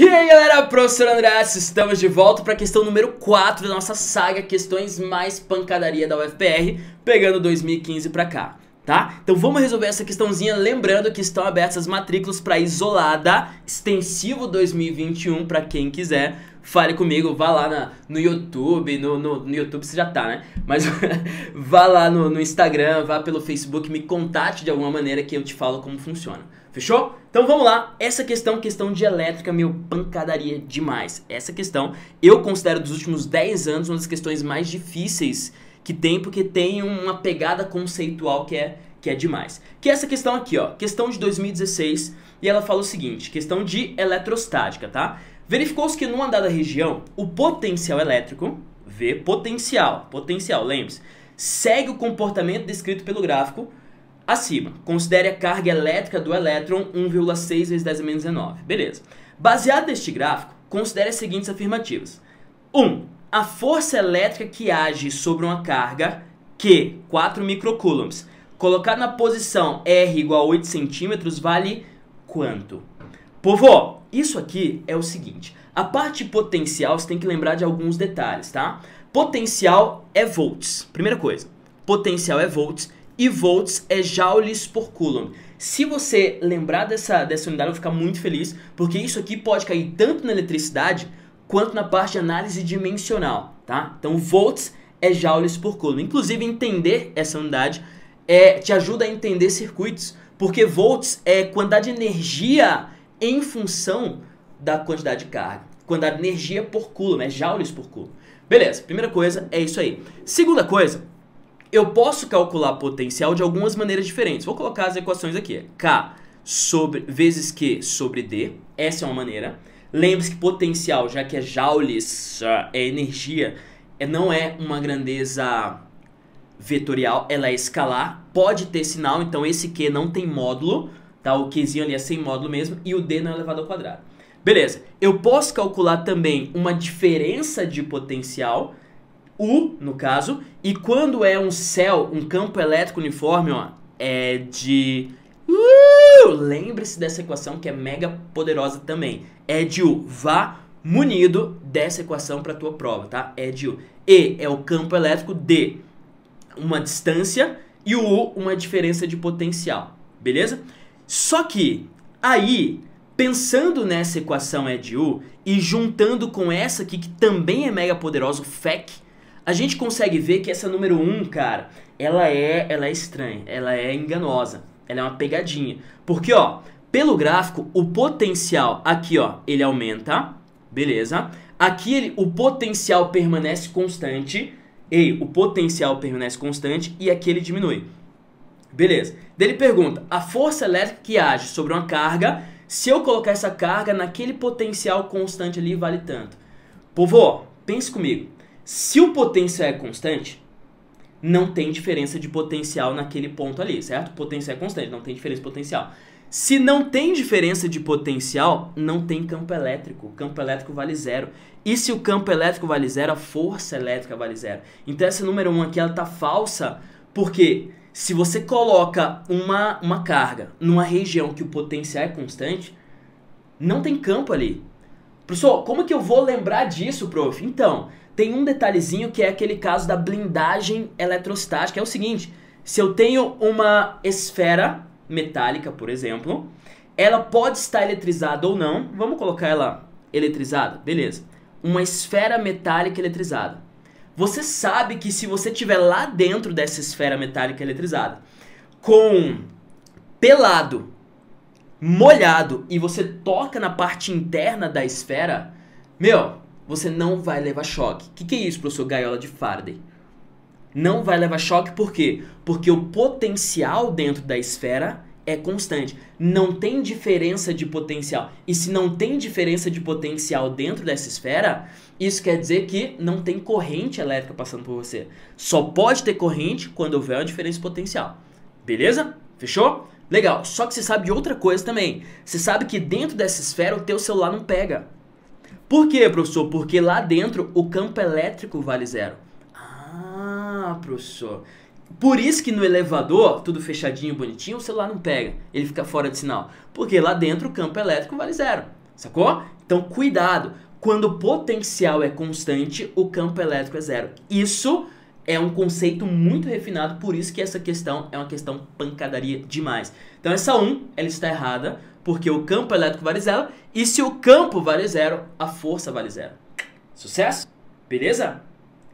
E aí galera, professor Andrés, estamos de volta para a questão número 4 da nossa saga Questões Mais Pancadaria da UFPR, pegando 2015 para cá, tá? Então vamos resolver essa questãozinha, lembrando que estão abertas as matrículas para Isolada Extensivo 2021 para quem quiser. Fale comigo, vá lá na, no YouTube, no, no, no, YouTube você já tá, né? Mas vá lá no, no Instagram, vá pelo Facebook, me contate de alguma maneira que eu te falo como funciona. Fechou? Então vamos lá. Essa questão, questão de elétrica, meu, pancadaria demais. Essa questão, eu considero dos últimos 10 anos uma das questões mais difíceis que tem, porque tem uma pegada conceitual que é, que é demais. Que é essa questão aqui, ó. Questão de 2016, e ela fala o seguinte, questão de eletrostática, tá? Verificou-se que numa dada região, o potencial elétrico, V, potencial, potencial, lembre-se, segue o comportamento descrito pelo gráfico Acima, considere a carga elétrica do elétron 1,6 vezes 10 a menos 19. Beleza. Baseado neste gráfico, considere as seguintes afirmativas. 1. Um, a força elétrica que age sobre uma carga Q, 4 microcoulombs, colocada na posição R igual a 8 centímetros, vale quanto? Povo, isso aqui é o seguinte. A parte potencial, você tem que lembrar de alguns detalhes, tá? Potencial é volts. Primeira coisa. Potencial é volts e volts é joules por coulomb. Se você lembrar dessa, dessa unidade, eu vou ficar muito feliz, porque isso aqui pode cair tanto na eletricidade quanto na parte de análise dimensional, tá? Então, volts é joules por coulomb. Inclusive, entender essa unidade é, te ajuda a entender circuitos, porque volts é quantidade de energia em função da quantidade de carga. Quantidade de energia por coulomb, é joules por coulomb. Beleza, primeira coisa é isso aí. Segunda coisa, eu posso calcular potencial de algumas maneiras diferentes. Vou colocar as equações aqui. K sobre, vezes Q sobre D. Essa é uma maneira. Lembre-se que potencial, já que é joules, é energia, é, não é uma grandeza vetorial, ela é escalar. Pode ter sinal, então esse Q não tem módulo. Tá? O Qzinho ali é sem módulo mesmo. E o D não é elevado ao quadrado. Beleza. Eu posso calcular também uma diferença de potencial U, no caso, e quando é um céu, um campo elétrico uniforme, ó, é de... Uh, Lembre-se dessa equação que é mega poderosa também. É de U. Vá munido dessa equação para tua prova, tá? É de U. E é o campo elétrico, D, uma distância, e o U, uma diferença de potencial, beleza? Só que, aí, pensando nessa equação é de U, e juntando com essa aqui, que também é mega poderosa, o FEC, a gente consegue ver que essa número 1, um, cara, ela é, ela é estranha, ela é enganosa, ela é uma pegadinha. Porque, ó, pelo gráfico, o potencial aqui, ó, ele aumenta, beleza? Aqui ele, o potencial permanece constante, e o potencial permanece constante e aqui ele diminui. Beleza. Daí ele pergunta, a força elétrica que age sobre uma carga, se eu colocar essa carga naquele potencial constante ali, vale tanto. Povo, pense comigo. Se o potencial é constante, não tem diferença de potencial naquele ponto ali, certo? Potencial é constante, não tem diferença de potencial. Se não tem diferença de potencial, não tem campo elétrico. O campo elétrico vale zero. E se o campo elétrico vale zero, a força elétrica vale zero. Então essa número 1 um aqui, ela tá falsa, porque se você coloca uma, uma carga numa região que o potencial é constante, não tem campo ali. Professor, como que eu vou lembrar disso, prof? Então, tem um detalhezinho que é aquele caso da blindagem eletrostática. É o seguinte: se eu tenho uma esfera metálica, por exemplo, ela pode estar eletrizada ou não. Vamos colocar ela eletrizada? Beleza. Uma esfera metálica eletrizada. Você sabe que se você estiver lá dentro dessa esfera metálica eletrizada, com pelado, molhado e você toca na parte interna da esfera, meu, você não vai levar choque. O que, que é isso, professor Gaiola de Faraday? Não vai levar choque por quê? Porque o potencial dentro da esfera é constante. Não tem diferença de potencial. E se não tem diferença de potencial dentro dessa esfera, isso quer dizer que não tem corrente elétrica passando por você. Só pode ter corrente quando houver uma diferença de potencial. Beleza? Fechou? Legal. Só que você sabe de outra coisa também. Você sabe que dentro dessa esfera o teu celular não pega. Por quê, professor? Porque lá dentro o campo elétrico vale zero. Ah, professor. Por isso que no elevador, tudo fechadinho, bonitinho, o celular não pega. Ele fica fora de sinal. Porque lá dentro o campo elétrico vale zero. Sacou? Então, cuidado. Quando o potencial é constante, o campo elétrico é zero. Isso é um conceito muito refinado, por isso que essa questão é uma questão pancadaria demais. Então, essa 1, ela está errada, porque o campo elétrico vale zero, e se o campo vale zero, a força vale zero. Sucesso? Beleza?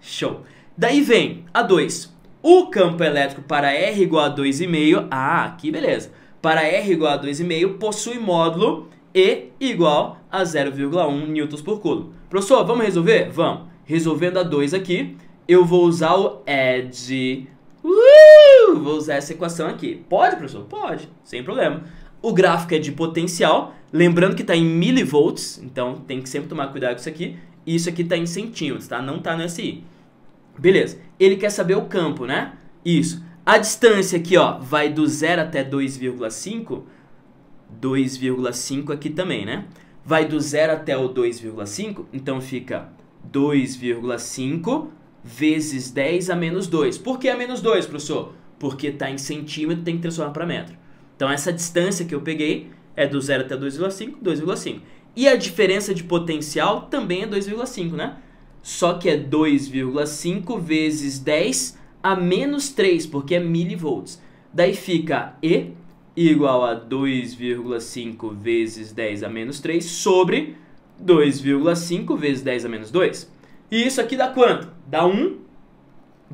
Show. Daí vem a 2. O campo elétrico para R igual a 2,5, ah, aqui beleza. Para R igual a 2,5 possui módulo E igual a 0,1 newtons por coulomb. Professor, vamos resolver? Vamos. Resolvendo a 2 aqui, eu vou usar o add. Uh, vou usar essa equação aqui. Pode, professor? Pode, sem problema. O gráfico é de potencial, lembrando que está em milivolts, então tem que sempre tomar cuidado com isso aqui. Isso aqui está em centímetros, tá? Não está no SI. Beleza. Ele quer saber o campo, né? Isso. A distância aqui, ó, vai do 0 até 2,5. 2,5 aqui também, né? Vai do 0 até o 2,5, então fica 2,5 vezes 10 a menos 2. Por que a menos 2, professor? Porque está em centímetro, tem que transformar para metro. Então essa distância que eu peguei é do 0 até 2,5, 2,5. E a diferença de potencial também é 2,5, né? Só que é 2,5 vezes 10 a menos 3, porque é milivolts. Daí fica E igual a 2,5 vezes 10 a menos 3 sobre 2,5 vezes 10 a menos 2. E isso aqui dá quanto? Dá 1.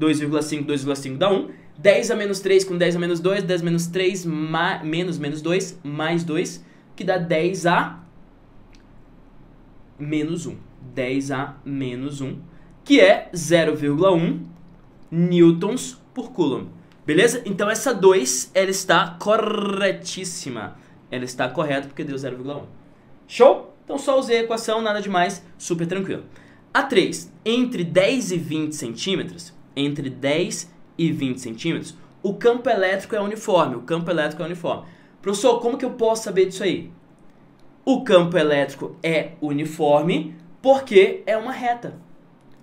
2,5, 2,5 dá 1. 10 a menos 3 com 10 a menos 2, 10 menos 3 ma menos menos 2, mais 2, que dá 10 a menos 1. 10 a menos 1, que é 0,1 newtons por coulomb. Beleza? Então essa 2, ela está corretíssima. Ela está correta porque deu 0,1. Show? Então só usei a equação, nada demais, super tranquilo. A 3, entre 10 e 20 centímetros, entre 10 e 20 centímetros, o campo elétrico é uniforme. O campo elétrico é uniforme. Professor, como que eu posso saber disso aí? O campo elétrico é uniforme porque é uma reta.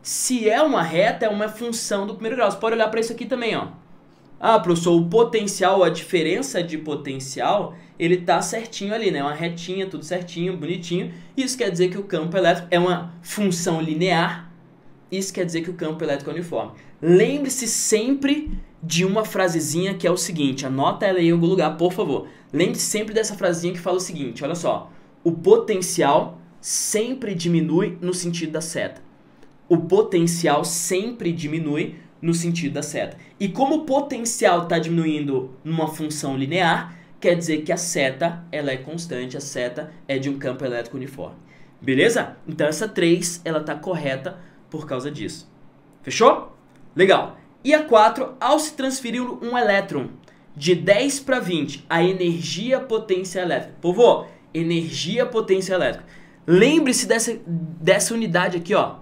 Se é uma reta, é uma função do primeiro grau. Você pode olhar para isso aqui também, ó. Ah, professor, o potencial, a diferença de potencial, ele tá certinho ali, né? Uma retinha, tudo certinho, bonitinho. Isso quer dizer que o campo elétrico é uma função linear. Isso quer dizer que o campo elétrico é uniforme. Lembre-se sempre de uma frasezinha que é o seguinte, anota ela aí em algum lugar, por favor. Lembre-se sempre dessa frasezinha que fala o seguinte, olha só. O potencial sempre diminui no sentido da seta. O potencial sempre diminui no sentido da seta. E como o potencial está diminuindo numa função linear, quer dizer que a seta ela é constante, a seta é de um campo elétrico uniforme. Beleza? Então essa 3 ela está correta por causa disso. Fechou? Legal. E a 4, ao se transferir um elétron de 10 para 20, a energia potência elétrica. Povo, energia potência elétrica. Lembre-se dessa, dessa unidade aqui, ó.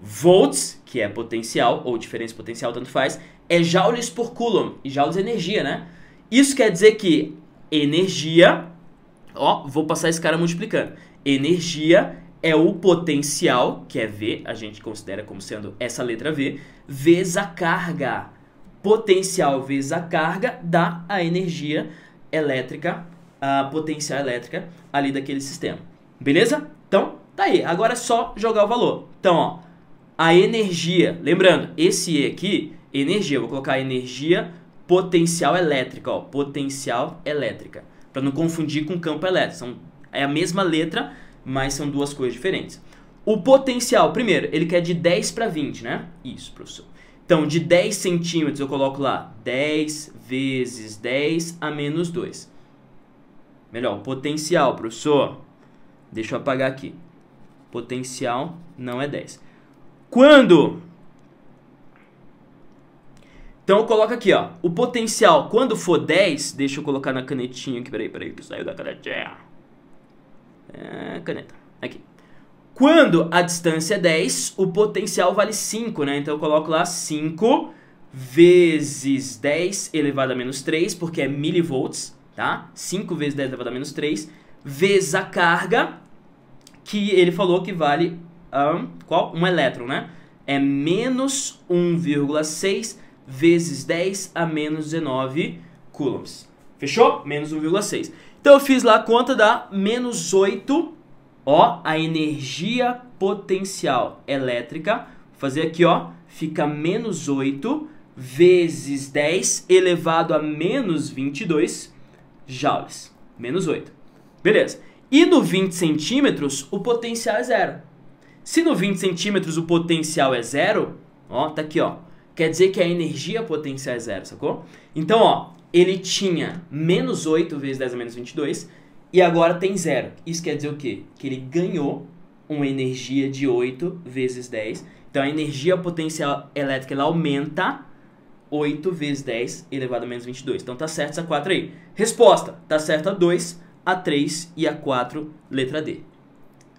Volts, que é potencial, ou diferença potencial, tanto faz, é joules por coulomb. E joules é energia, né? Isso quer dizer que energia, ó, vou passar esse cara multiplicando. Energia é o potencial, que é V, a gente considera como sendo essa letra V, vezes a carga. Potencial vezes a carga dá a energia elétrica, a potencial elétrica ali daquele sistema. Beleza? Então, tá aí. Agora é só jogar o valor. Então, ó, a energia, lembrando, esse E aqui, energia, vou colocar energia potencial elétrica, ó, potencial elétrica, para não confundir com campo elétrico. São, é a mesma letra, mas são duas coisas diferentes. O potencial, primeiro, ele quer de 10 para 20, né? Isso, professor. Então, de 10 centímetros, eu coloco lá 10 vezes 10 a menos 2. Melhor, o potencial, professor. Deixa eu apagar aqui. Potencial não é 10. Quando então coloca aqui, ó, o potencial quando for 10, deixa eu colocar na canetinha aqui, peraí, peraí, que saiu da canetinha. É, caneta, aqui. Quando a distância é 10, o potencial vale 5, né? Então eu coloco lá 5 vezes 10 elevado a menos 3, porque é milivolts, tá? 5 vezes 10 elevado a menos 3, vezes a carga, que ele falou que vale um, qual? Um elétron, né? É menos 1,6 vezes 10 a menos 19 coulombs. Fechou? Menos 1,6. Então eu fiz lá a conta da menos 8 Ó, a energia potencial elétrica, vou fazer aqui, ó, fica menos 8 vezes 10 elevado a menos 22 joules. Menos 8. Beleza. E no 20 centímetros, o potencial é zero. Se no 20 centímetros o potencial é zero, ó, tá aqui, ó. Quer dizer que a energia potencial é zero, sacou? Então, ó, ele tinha menos 8 vezes 10 a menos 22 e agora tem zero. Isso quer dizer o quê? Que ele ganhou uma energia de 8 vezes 10. Então, a energia potencial elétrica ela aumenta 8 vezes 10 elevado a menos 22. Então, tá certo essa 4 aí. Resposta, tá certo a 2 a 3 e a 4, letra D.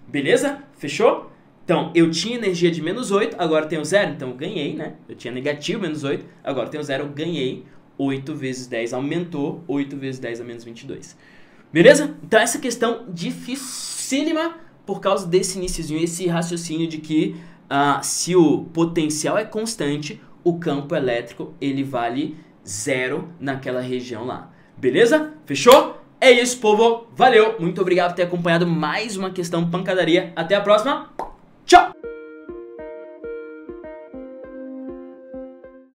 Beleza? Fechou? Então, eu tinha energia de menos 8, agora tenho zero, então eu ganhei, né? Eu tinha negativo menos 8, agora tenho zero, eu ganhei. 8 vezes 10 aumentou, 8 vezes 10 a menos 22. Beleza? Então, essa questão dificílima por causa desse iníciozinho, esse raciocínio de que uh, se o potencial é constante, o campo elétrico ele vale zero naquela região lá. Beleza? Fechou? É isso, povo. Valeu. Muito obrigado por ter acompanhado mais uma questão pancadaria. Até a próxima. Tchau!